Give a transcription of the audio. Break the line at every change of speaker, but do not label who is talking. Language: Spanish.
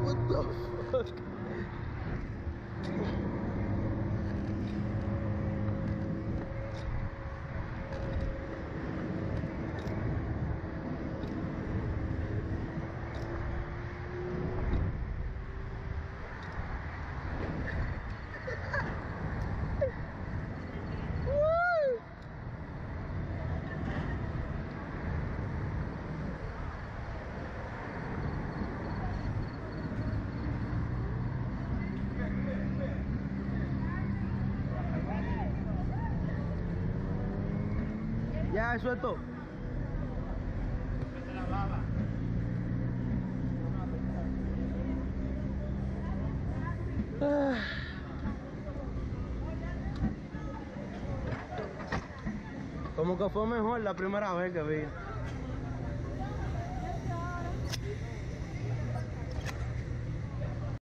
what the fuck? Ya, eso es todo. Ah. Como que fue mejor la primera vez que vine.